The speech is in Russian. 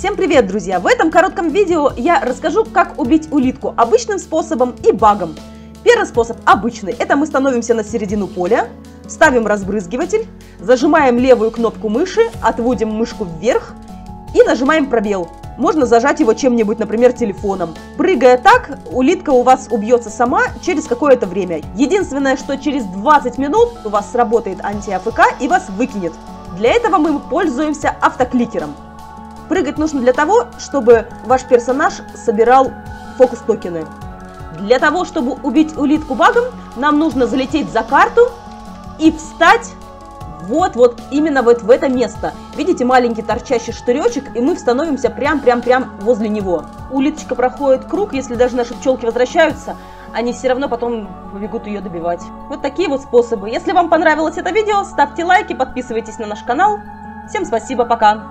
Всем привет, друзья! В этом коротком видео я расскажу, как убить улитку обычным способом и багом. Первый способ обычный. Это мы становимся на середину поля, ставим разбрызгиватель, зажимаем левую кнопку мыши, отводим мышку вверх и нажимаем пробел. Можно зажать его чем-нибудь, например, телефоном. Прыгая так, улитка у вас убьется сама через какое-то время. Единственное, что через 20 минут у вас сработает анти-АФК и вас выкинет. Для этого мы пользуемся автокликером. Прыгать нужно для того, чтобы ваш персонаж собирал фокус-токены. Для того, чтобы убить улитку багом, нам нужно залететь за карту и встать вот-вот именно вот в это место. Видите маленький торчащий штыречек, и мы становимся прям-прям-прям возле него. Улиточка проходит круг, если даже наши пчелки возвращаются, они все равно потом побегут ее добивать. Вот такие вот способы. Если вам понравилось это видео, ставьте лайки, подписывайтесь на наш канал. Всем спасибо, пока!